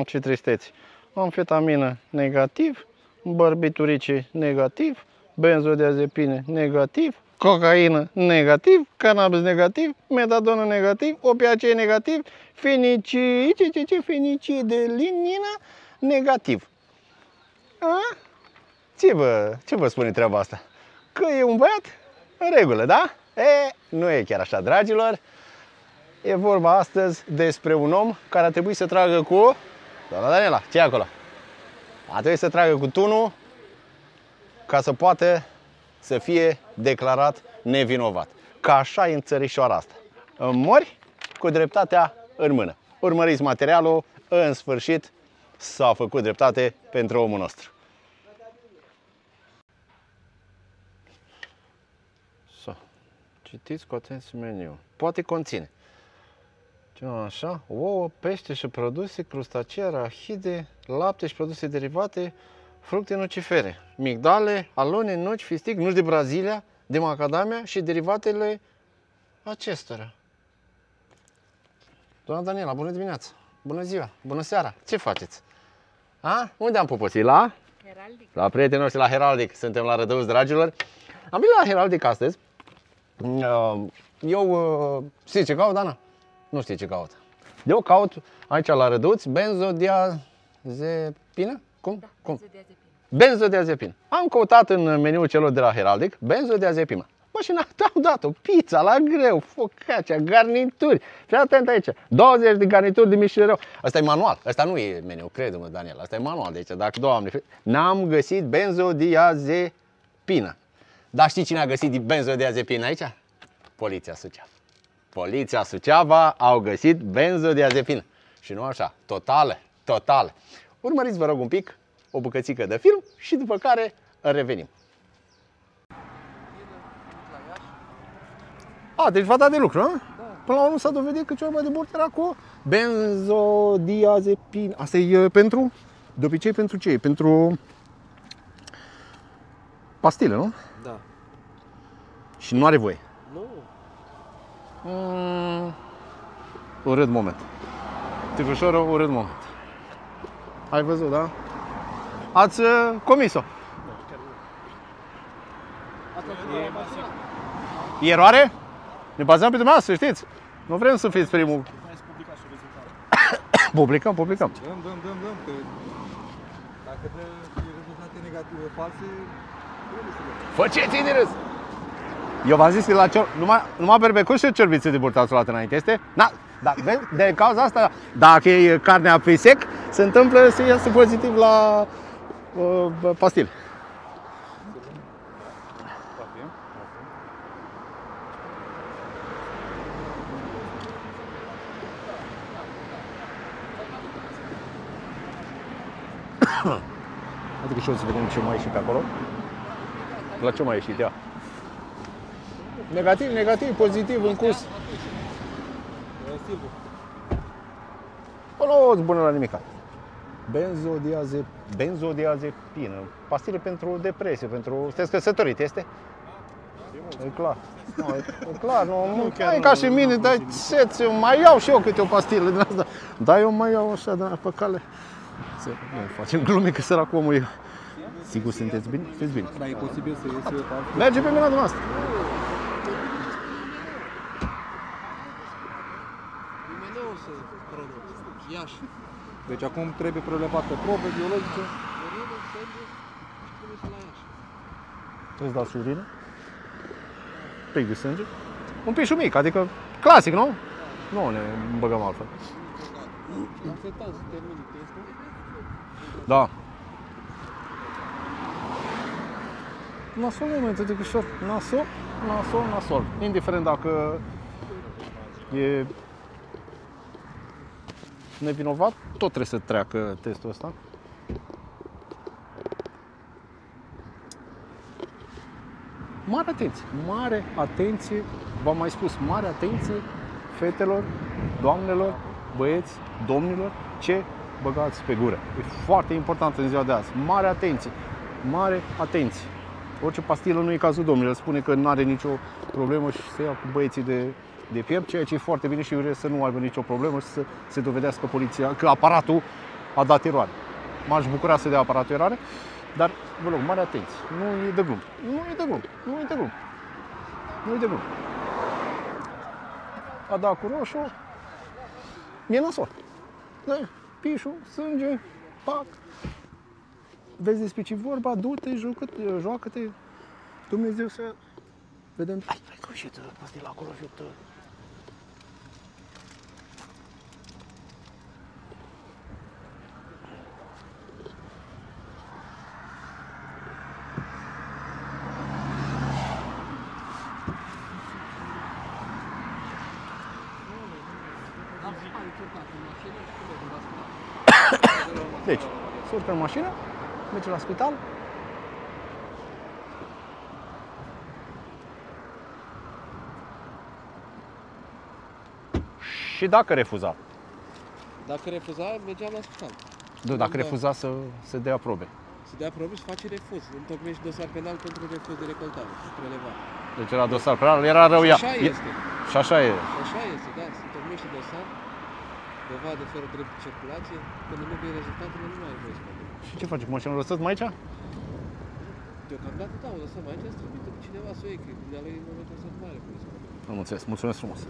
Mm, ce tristeți. Amfetamină negativ, barbiturice negativ, benzodiazepine negativ, cocaină negativ, cannabis negativ, metadonă negativ, opiacei negativ, fenici, ce, ce, ce, fenicidelinină negativ. A? Ce vă, ce vă spune treaba asta? Că e un băiat în regulă, da? E, nu e chiar așa, dragilor. E vorba astăzi despre un om care a trebuit să tragă cu... Doamna Daniela, ce e acolo? A trebuit să tragă cu tunul ca să poată să fie declarat nevinovat. Ca așa e în țărișoara asta. Mori cu dreptatea în mână. Urmăriți materialul, în sfârșit s-a făcut dreptate pentru omul nostru. So. Citiți cu atenție meniu. Poate conține. Ce așa? Ouă, pește și produse, crustacee, arahide, lapte și produse derivate, fructe nucifere, migdale, alune, nuci, fistic, nuci de Brazilia, de macadamia și derivatele acestora. Doamna Daniela, bună dimineața! Bună ziua! Bună seara! Ce faceți? A? Unde am poposit? La? Heraldic. La prietenii noștri la Heraldic. Suntem la Rădăuți, dragilor. Am venit la Heraldic astăzi. Uh, Eu, uh, știți ce caut, Dana? Nu știi ce caut. Eu caut aici la Rădăuți benzodiazepină? Cum? Da, Cum? benzodiazepine. Benzodiazepină. Am căutat în meniul celor de la Heraldic benzodiazepină. Bă, și n-au dat-o. Pizza la greu, focaccia, garnituri. Fii atent aici. 20 de garnituri de mișereu. Asta e manual. Asta nu e meniu, crede-mă, Daniel. Asta e manual de aici. Dacă, doamne, n-am găsit benzodiazepină. Dar știi cine a găsit benzodiazepină aici? Poliția Suceava. Poliția Suceava au găsit benzodiazepină. Și nu așa, totală, totală. Urmăriți, vă rog, un pic, o bucățică de film și după care revenim. A, deci v-a dat de lucru, nu? Până la urmă s-a dovedit că cel mai de bun era cu benzodiazepin. Asta e uh, pentru, de obicei pentru ce? E Pentru pastile, nu? Da. Și nu are voie. Nu. Mm, urât moment. Timișoara, urât moment. Ai văzut, da? Ați uh, comis-o. E eroare? Ne bazăm pe dumneavoastră, știți? Nu vrem să fiți primul. Hai să publicați și rezultate. Publicăm, publicăm. Dăm, dăm, dăm, dăm, că dacă dă rezultate negative false, trebuie să dăm. Fă ce ții de râs? Eu v-am zis că la cior... numai, numai berbecuș și ciorbițe de burtă ați luat înainte, este? Na, da, vezi, de cauza asta, dacă e carnea pe sec, se întâmplă să iasă pozitiv la uh, pastile. Poate. Adică și o să vedem ce mai ieși pe acolo. La ce mai ieșit ea? Negativ, negativ, pozitiv, în curs. Restivul. O, nu îți bună la nimic. Benzodiaze, benzodiazepină. Pastile pentru depresie, pentru... Sunteți căsătorit, este? E clar. Nu, e, e clar, nu, nu, chiar nu e nu- ca și nu mine, am dar simțit. seți, eu mai iau și eu câte o pastilă din asta. Da, eu mai iau așa, da, pe cale. Să, nu, facem glume că săracul omul e. Sigur sunteți bine? Sunteți bine. Dar e posibil să iese pe altfel. Merge pe mâna dumneavoastră. Să produc. Iași. Deci acum trebuie prelevate probe biologice. Urină, sânge și trebuie să la Iași. Trebuie să dați urină? Pic de sânge? Un pișu mic, adică clasic, nu? Nu ne băgăm altfel. Am setat să termini testul. Da. Nasol momentul de ușor. Nasol, nasol, nasol. Indiferent dacă e nevinovat, tot trebuie să treacă testul ăsta. Mare atenție, mare atenție, v-am mai spus, mare atenție fetelor, doamnelor, băieți, domnilor, ce băgați pe gură. E foarte important în ziua de azi. Mare atenție, mare atenție. Orice pastilă nu e cazul domnilor, spune că nu are nicio problemă și se ia cu băieții de, de piept, ceea ce e foarte bine și eu vreau să nu aibă nicio problemă și să se dovedească poliția, că aparatul a dat eroare. M-aș bucura să dea aparatul eroare, dar vă rog, mare atenție, nu e de glumă. Nu e de glumă, nu e de glumă. Nu e de glumă. A dat cu roșu, mi-e nasol. Da, pișul, sânge, pac. Vezi despre ce vorba, du-te, joacă-te, joacă-te. Dumnezeu să vedem. Hai, hai, că și tu, pastila acolo și tu. Deci, se urcă în mașină, merge la spital. Și dacă refuza, Dacă refuza, mergeam la spital. nu, dacă Da. refuza să, să dea probe. Să dea probe și face refuz. Întocmești dosar penal pentru refuz de recoltare și prelevare. Deci era dosar penal, era rău ea. Așa E- este. Și așa e. Așa este, da. Se întocmește dosar, dovadă fără drept de circulație, când nu vei rezultatele, nu mai ai voie să mă duc. Și ce faci cu mașina? O lăsați mai aici? Deocamdată, da, o lăsăm aici, îți trimite pe cineva să o iei, că dumnealui în momentul ăsta nu mai are voie să mă duc. Am înțeles, mulțumesc frumos.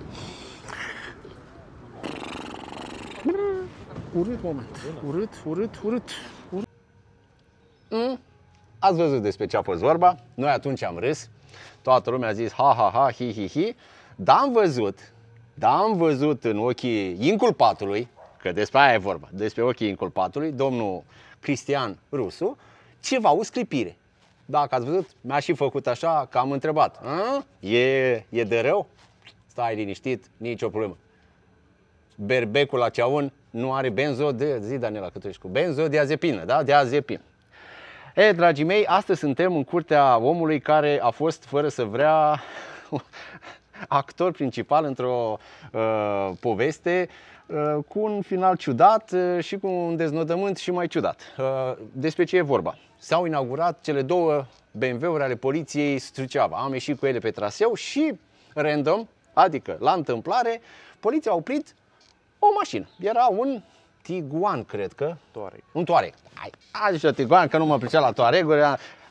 Urât moment. Urât, urât, urât. urât. Mm? Ați văzut despre ce a fost vorba. Noi atunci am râs. Toată lumea a zis ha, ha, ha, hi, hi, hi. Dar am văzut, dar am văzut în ochii inculpatului, că despre aia e vorba, despre ochii inculpatului, domnul Cristian Rusu, ceva, o sclipire. Dacă ați văzut, mi-a și făcut așa că am întrebat. "A? E, e de rău? Stai liniștit, nicio problemă. Berbecul la ceaun nu are benzo de zi Daniela că tu ești cu benzodiazepină, da? Diazepin. E, dragii mei, astăzi suntem în curtea omului care a fost, fără să vrea, actor principal într-o uh, poveste uh, cu un final ciudat uh, și cu un deznodământ și mai ciudat. Uh, despre ce e vorba? S-au inaugurat cele două BMW-uri ale poliției Suceava. Am ieșit cu ele pe traseu și random, adică la întâmplare, poliția a oprit o mașină. Era un Tiguan, cred că. Toareg. Un Touareg. Hai, a zis Tiguan, că nu mă pricea la Touareg-uri.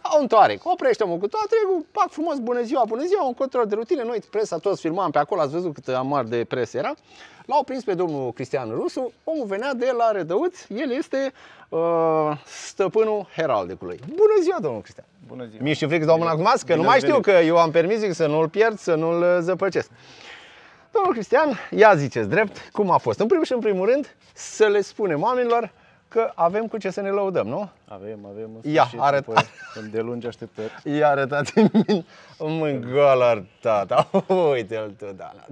Era- A, un Touareg. Oprește-mă cu Touareg-ul, pac frumos, bună ziua, bună ziua, un control de rutine. Noi, presa, toți filmam pe acolo, ați văzut cât amar de presă era. L-au prins pe domnul Cristian Rusu, omul venea de la Rădăuț, el este uh, stăpânul Heraldicului. Bună ziua, domnul Cristian. Bună ziua. Mi-e și frică să dau mâna cu mască, că nu Bine mai ați știu, venit. că eu am permis zic, să nu-l pierd, să nu-l uh, zăpăcesc. Domnul Cristian, ia ziceți drept, cum a fost? În primul și în primul rând, să le spunem oamenilor că avem cu ce să ne lăudăm, nu? Avem, avem. în Ia, sfârșit, arăt- după Îndelungi așteptări. Ia arătați-mi mângoală tata. Uite-l tu, Dana.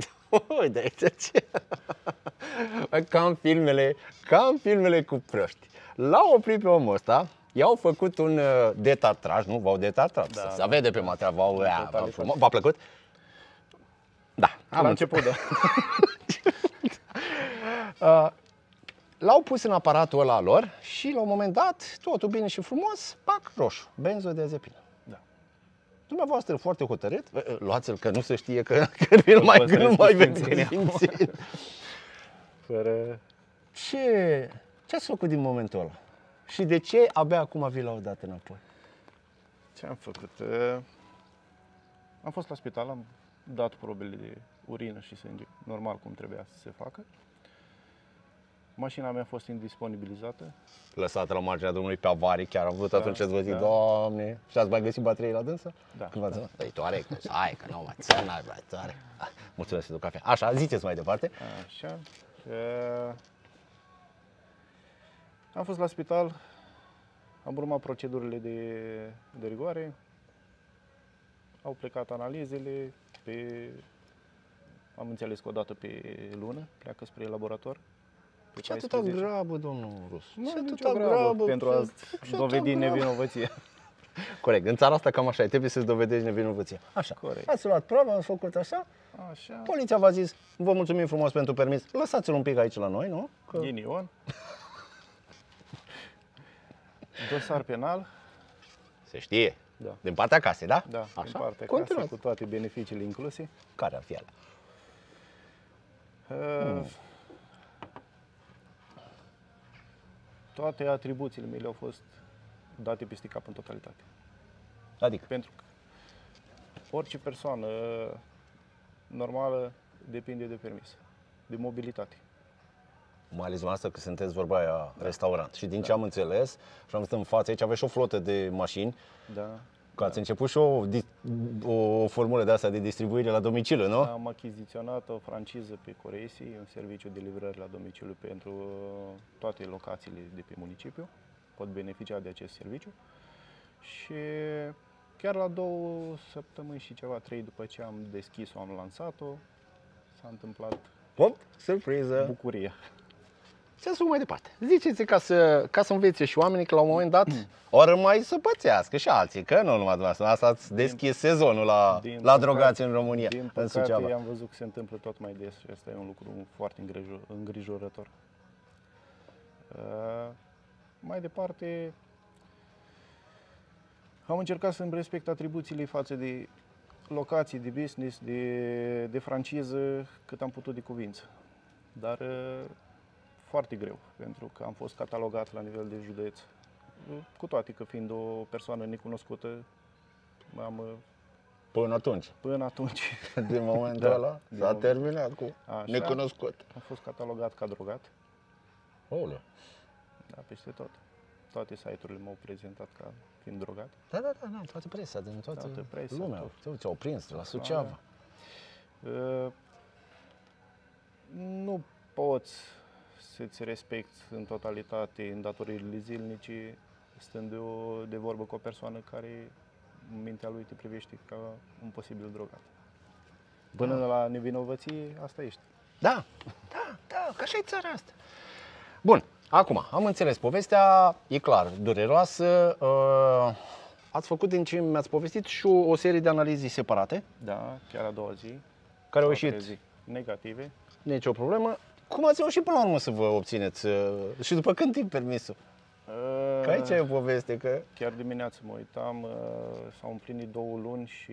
Uite aici ce... Bă, Cam filmele, cam filmele cu proști. L-au oprit pe omul ăsta, i-au făcut un uh, detartraj, nu? V-au detartrat. Da, se vede pe material, v-au... ia, totalitate. frumos. V-a plăcut? Da, am La înțeles. început, da. Uh, L-au pus în aparatul ăla lor și la un moment dat, totul bine și frumos, pac, roșu, benzodiazepină. Da. Dumneavoastră foarte hotărât, uh, uh, luați-l că nu se știe că, că nu mai, că nu păstrez mai cu veți sfințenia. sfințit. Fără... Ce, ce ați făcut din momentul ăla? Și de ce abia acum vi l-au dat înapoi? Ce am făcut? Uh, Am fost la spital, am dat probele de urină și sânge, normal cum trebuia să se facă. Mașina mea a fost indisponibilizată. Lăsată la marginea drumului pe avarie, chiar am vrut atunci să vă zic, da. Doamne, și ați mai găsit baterii la dânsă? Da, Când v-ați zis, Păi, toare, hai că nu mai țin, n-ai mai toare. Ah, Mulțumesc pentru cafea. Așa, ziceți mai departe. Așa. Uh, Am fost la spital, am urmat procedurile de, de rigoare, au plecat analizele, pe, am înțeles că o dată pe lună pleacă spre laborator. Pe Ce atâta 14. grabă, domnul Rus? Nu Ce am nicio atâta grabă, grabă? pentru a Ce dovedi atâta grabă? nevinovăția. Corect, în țara asta cam așa e, trebuie să-ți dovedești nevinovăția. Așa. Corect. Ați luat proba, ați făcut așa, Așa, poliția v-a zis, vă mulțumim frumos pentru permis, lăsați-l un pic aici la noi, nu? Că... ghinion. Dosar penal, Se știe. Da. Din partea casei, da? da, Așa. din partea casei, Continuați. cu toate beneficiile incluse. Care ar fi alea? Uh, toate atribuțiile mele au fost date peste cap în totalitate. Adică, Pentru că orice persoană normală depinde de permis, de mobilitate. mai ales asta că sunteți vorba aia restaurant. Și din ce am înțeles, și am văzut în față aici, aveți și o flotă de mașini, Da. Că ați început și o, di- o formulă de asta de distribuire la domiciliu, nu? Am achiziționat o franciză pe Coresi, un serviciu de livrări la domiciliu pentru uh, toate locațiile de pe municipiu. Pot beneficia de acest serviciu. Și chiar la două săptămâni și ceva, trei după ce am deschis-o, am lansat-o, s-a întâmplat Hop, surpriză! bucuria. Ce să mai departe? Ziceți ca să, ca să învețe și oamenii că la un moment dat ori mai să pățească și alții, că nu numai dumneavoastră. Asta ați deschis sezonul la, Din la păcate- drogați în România, Din în păcate, Suceava. am văzut că se întâmplă tot mai des și asta e un lucru foarte îngrijo- îngrijorător. Uh, mai departe, am încercat să-mi respect atribuțiile față de locații, de business, de, de franciză, cât am putut de cuvință. Dar uh, foarte greu, pentru că am fost catalogat la nivel de județ. Uh, Cu toate că fiind o persoană necunoscută, am, uh, Până atunci, până atunci din momentul Da, ăla, din s-a moment. terminat cu Așa. necunoscut. Am fost catalogat ca drogat, Oleu. da, peste tot. Toate site-urile m-au prezentat ca fiind drogat. Da, da, da, da, toată presa, din toată, Toată presa, lumea. tot. Tot. Ce-au prins la Suceava. Uh, nu poți să-ți respecti în totalitate îndatoririle zilnice stând de, o, de vorbă cu o persoană care în mintea lui te privește ca un posibil drogat. Până la nevinovăție, asta ești. Da, da, da, că așa e țara asta. Bun, acum, am înțeles povestea, e clar, dureroasă. Uh, ați făcut din ce mi-ați povestit și o, o serie de analize separate, Da, chiar a doua zi. care au sau a ieșit treia zi, negative. nicio problemă. Cum ați reușit până la urmă să vă obțineți uh, și după când timp permisul? Că aici e o poveste, că... Chiar dimineața mă uitam, uh, s-au împlinit două luni și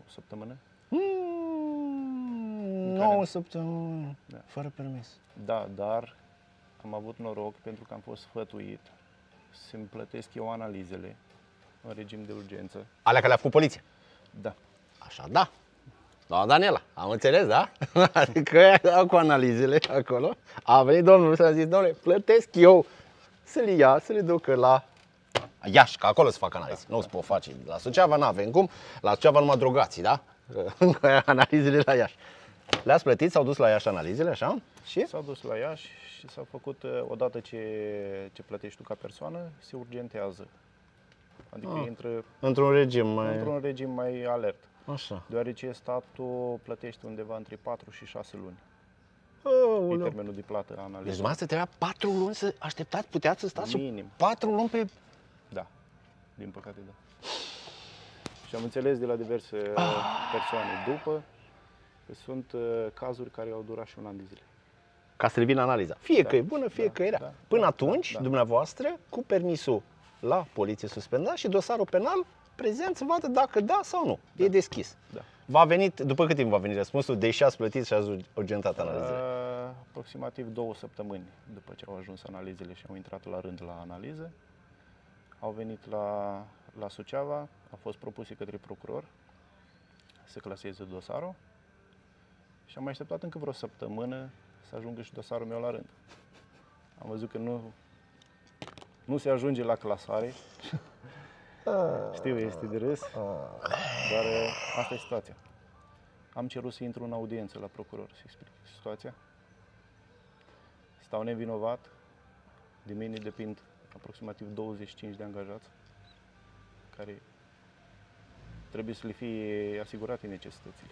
o săptămână. Mm, care- 9 săptămâni, Da. fără permis. Da, dar am avut noroc pentru că am fost sfătuit să-mi plătesc eu analizele în regim de urgență. Alea că le-a făcut poliția. Da. Așa, da. Doamna Daniela, am înțeles, da? Adică ea cu analizele acolo. A venit domnul și a zis, domnule, plătesc eu să le ia, să le ducă la Iași, că acolo se fac analize. Nu se pot face. La Suceava nu avem cum. La Suceava numai drogații, da? analizele la Iași. Le-ați plătit, s-au dus la Iași analizele, așa? Și? S-a dus la Iași și s-a făcut, uh, odată ce, ce plătești tu ca persoană, se urgentează. Adică Ah. intră Într-un regim mai... într-un regim mai alert. Așa. Deoarece statul plătește undeva între 4 și 6 luni. E Aoleu. termenul de plată a Deci analizei. dumneavoastră trebuia patru luni să așteptați, puteați să stați Minim. patru luni pe... Da, din păcate da. Și am înțeles de la diverse uh, Ah. persoane după că sunt uh, cazuri care au durat și un an de zile. ca să le vină analiza. Fie Da, că e bună, fie da, că e rea. da, Până da, atunci, da, da. dumneavoastră, cu permisul la poliție suspendat și dosarul penal prezent să vadă dacă da sau nu. E deschis. Da. Va venit, după cât timp va veni răspunsul, deși ați plătit și ați urgentat analizele? Uh, aproximativ două săptămâni după ce au ajuns analizele și au intrat la rând la analiză, au venit la, la Suceava, au fost propuse către procuror să claseze dosarul și am mai așteptat încă vreo săptămână să ajungă și dosarul meu la rând. Am văzut că nu, nu se ajunge la clasare. Știu, este de râs, dar uh, asta e situația. Am cerut să intru în audiență la procuror să explic situația. Stau nevinovat, de mine depind aproximativ 25 de angajați care trebuie să le fie asigurate necesitățile.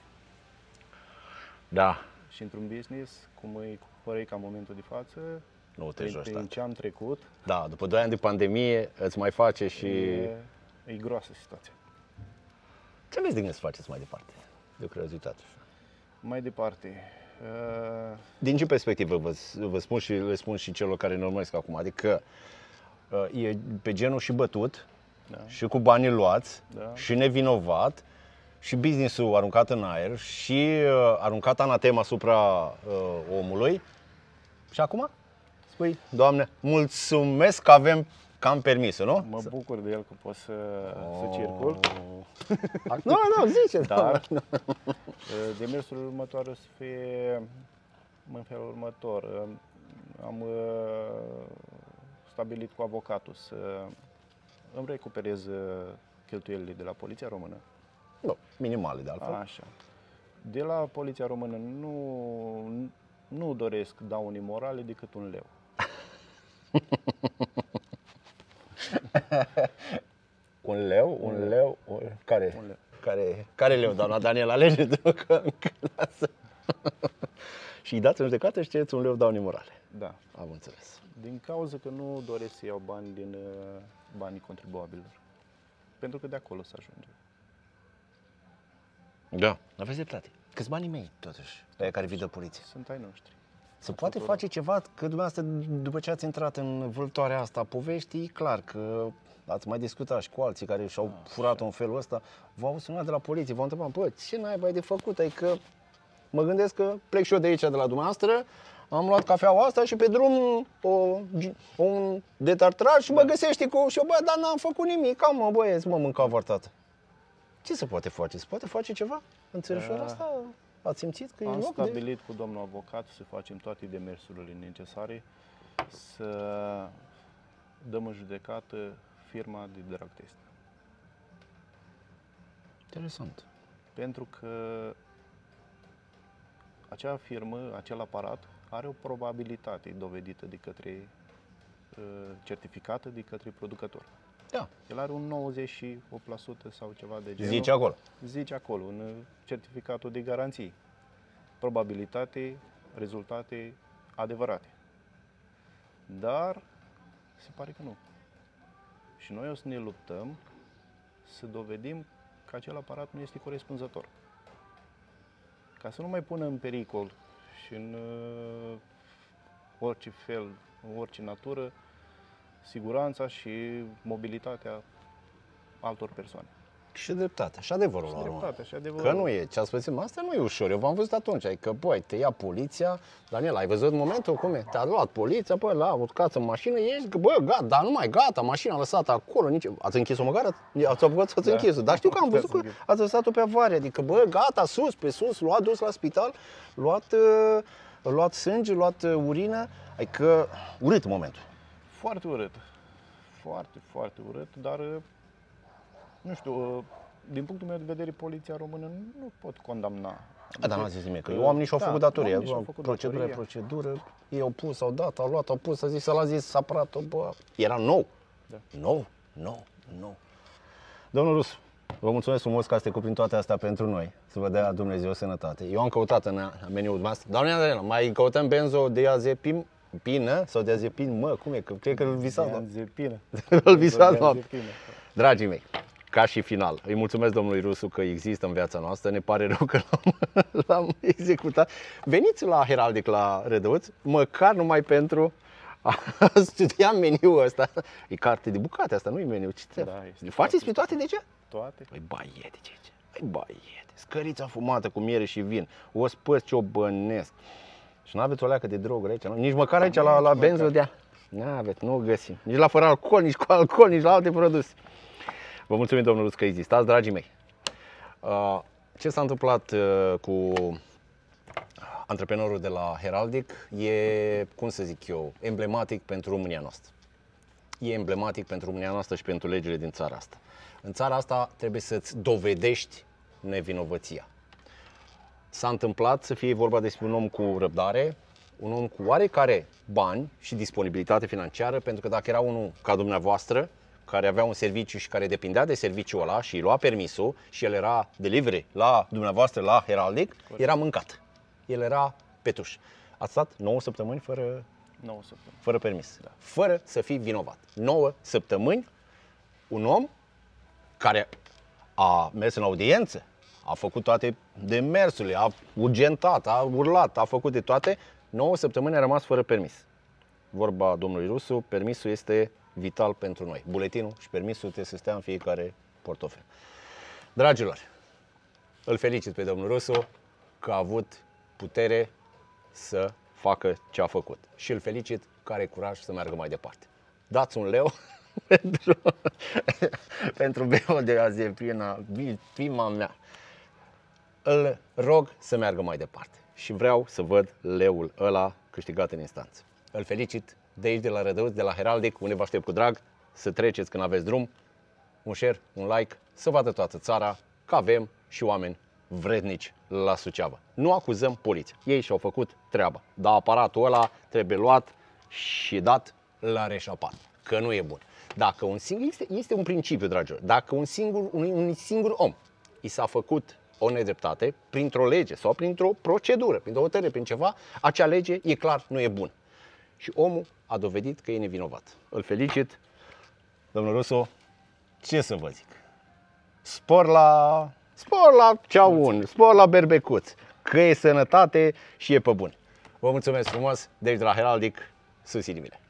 Da. Și într-un business, cum e corect ca în momentul de față, Nu te prin, joci, prin tată. ce am trecut, Da, după 2 ani de pandemie îți mai face și... e, e groasă situația. Ce aveți de gând să faceți mai departe? De o curiozitate. Mai departe, uh, Din ce perspectivă vă, vă spun și le spun și celor care ne urmăresc acum? Adică uh, e pe genul și bătut, da, și cu banii luați, Da. și nevinovat, și businessul aruncat în aer, și uh, aruncat anatema asupra uh, omului. Și acum? Păi, doamne, mulțumesc că avem cam permisul, nu? Mă bucur de el că pot să, să circul. Nu, nu, zice, Dar uh, demersul următor o să fie în felul următor. Uh, Am uh, stabilit cu avocatul să îmi recuperez uh, cheltuielile de la Poliția Română. Nu, minimale de altfel. Așa. De la Poliția Română nu, nu doresc daune morale decât un leu. Un leu, un leu, un... care? Un leu. Care, care leu, doamna Daniela, alege tu că încă lasă. și îi dați în judecată și cereți un leu daune morale. Da. Am înțeles. Din cauza că nu doresc să iau bani din uh, banii contribuabililor. Pentru că de acolo să ajunge. Da. Aveți dreptate. Câți banii mei, totuși, aia care vii de poliție. Sunt ai noștri. Se poate face ceva, că dumneavoastră, după ce ați intrat în vâltoarea asta a poveștii, e clar că ați mai discutat și cu alții care și-au furat în felul ăsta, v-au sunat de la poliție, v-au întrebat, bă, ce n-ai de făcut? Adică mă gândesc că plec și eu de aici, de la dumneavoastră, am luat cafeaua asta și pe drum o, un detartraj și mă găsești cu și eu, bă, dar n-am făcut nimic, am mă băieți, mă mânca vartată. Ce se poate face? Se poate face ceva în țărișoara Da. asta? Ați simțit că e Am loc de... stabilit cu domnul avocat să facem toate demersurile necesare să dăm în judecată firma de drug test. Interesant. Pentru că acea firmă, acel aparat, are o probabilitate dovedită de către, uh, certificată de către producător. Da, El are un 98% sau ceva de genul. zice acolo. Zice acolo, în uh, certificatul de garanții. Probabilitate, rezultate adevărate. Dar se pare că nu. Și noi o să ne luptăm să dovedim că acel aparat nu este corespunzător. Ca să nu mai pună în pericol și în uh, orice fel, în orice natură, siguranța și mobilitatea altor persoane. Și dreptate, și adevărul Și la urmă. dreptate, și adevărul. Că nu e, ce ați spus, asta nu e ușor. Eu v-am văzut atunci, adică, băi, te ia poliția, Daniel, ai văzut momentul cum e? Te-a luat poliția, băi, la, urcați în mașină, ești, că, bă, gata, dar nu mai gata, mașina lăsată acolo, nici... Ați închis-o măcar? Ați apucat să-ți Da. închis Dar știu că am Da, văzut să că închis. ați lăsat-o pe avarie, adică, bă, gata, sus, pe sus, luat, dus la spital, luat, uh, luat sânge, luat uh, urină, adică urât momentul. Foarte urât. Foarte, foarte urât, dar nu știu, din punctul meu de vedere, poliția română nu pot condamna. A, dar n-a zis nimic, că oamenii și-au Da, făcut datoria, oamenii și-au făcut procedură, datoria. procedură, ei au pus, au dat, au luat, au pus, a zis, ăla a zis, aparatul, bă, era nou, Da. nou, nou, nou. Domnul Rus, vă mulțumesc frumos că ați trecut prin toate astea pentru noi, să vă dea Dumnezeu sănătate. Eu am căutat în meniul dumneavoastră, doamne Adriana, mai căutăm benzo diazepim, pină sau diazepin, mă, cum e, că cred că îl visați, doamne. Diazepină. îl visați, doamne. Diazepină. Dragii mei, ca și final, îi mulțumesc domnului Rusu că există în viața noastră, ne pare rău că l-am, l-am executat. Veniți la Heraldic la Rădăuț, măcar numai pentru a studia meniul ăsta. E carte de bucate asta, nu e meniu, ce trebuie? Da, este Faceți pe foarte toate de ce? Toate. Păi baiete, ce ce? Păi baiete, scărița fumată cu miere și vin, o spăți ciobănesc. Și nu aveți o leacă de droguri aici, nu? Nici măcar aici la, la Nici benzo măcar. de Nu aveți, nu o găsim. Nici la fără alcool, nici cu alcool, nici la alte produse. Vă mulțumim, domnul Luț, că existați, dragii mei. Uh, Ce s-a întâmplat uh, cu antreprenorul de la Heraldic e, cum să zic eu, emblematic pentru România noastră. E emblematic pentru România noastră și pentru legile din țara asta. În țara asta trebuie să-ți dovedești nevinovăția. S-a întâmplat să fie vorba despre un om cu răbdare, un om cu oarecare bani și disponibilitate financiară, pentru că dacă era unul ca dumneavoastră, care avea un serviciu și care depindea de serviciul ăla și îi lua permisul și el era delivery la dumneavoastră la Heraldic, era mâncat. El era petuș. Ați stat 9 săptămâni fără 9 săptămâni. fără permis, da. fără să fii vinovat. 9 săptămâni, un om care a mers în audiență, a făcut toate demersurile, a urgentat, a urlat, a făcut de toate, 9 săptămâni a rămas fără permis. Vorba domnului Rusu, permisul este vital pentru noi. Buletinul și permisul trebuie să stea în fiecare portofel. Dragilor, îl felicit pe domnul Rusu că a avut putere să facă ce a făcut. Și îl felicit care are curaj să meargă mai departe. Dați un leu pentru, pentru benzodiazepina, prima mea. Îl rog să meargă mai departe și vreau să văd leul ăla câștigat în instanță. Îl felicit de aici, de la Rădăuț, de la Heraldic, unde vă aștept cu drag, să treceți când aveți drum, un share, un like, să vadă toată țara că avem și oameni vrednici la Suceava. Nu acuzăm poliția. Ei și-au făcut treaba. Dar aparatul ăla trebuie luat și dat la reșapat. Că nu e bun. Dacă un singur, este, este un principiu, dragilor, dacă un singur, un, un singur om i s-a făcut o nedreptate printr-o lege sau printr-o procedură, printr-o hotărâre, prin ceva, acea lege e clar, nu e bună. Și omul a dovedit că e nevinovat. Îl felicit, domnul Rusu, ce să vă zic? Spor la, spor la ceaun, spor la berbecuț, că e sănătate și e pe bun. Vă mulțumesc frumos, deci de la Heraldic, sus inimile.